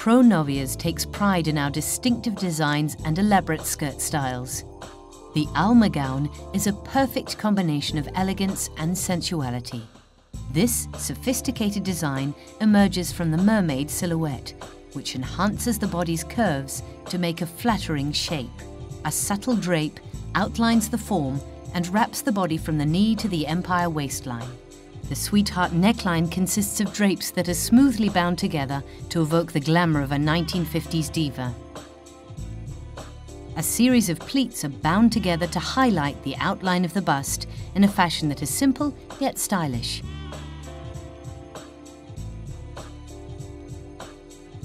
Pronovias takes pride in our distinctive designs and elaborate skirt styles. The Alma gown is a perfect combination of elegance and sensuality. This sophisticated design emerges from the mermaid silhouette, which enhances the body's curves to make a flattering shape. A subtle drape outlines the form and wraps the body from the knee to the empire waistline. The sweetheart neckline consists of drapes that are smoothly bound together to evoke the glamour of a 1950s diva. A series of pleats are bound together to highlight the outline of the bust in a fashion that is simple yet stylish.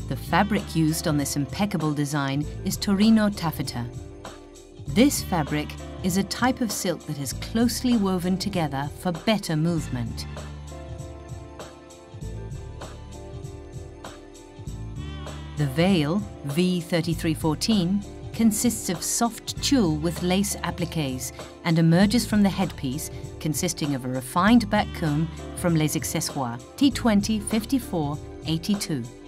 The fabric used on this impeccable design is Torino taffeta. This fabric is a type of silk that is closely woven together for better movement. The veil, V3314, consists of soft tulle with lace appliques and emerges from the headpiece consisting of a refined back comb from Les Accessoires T20 54 82.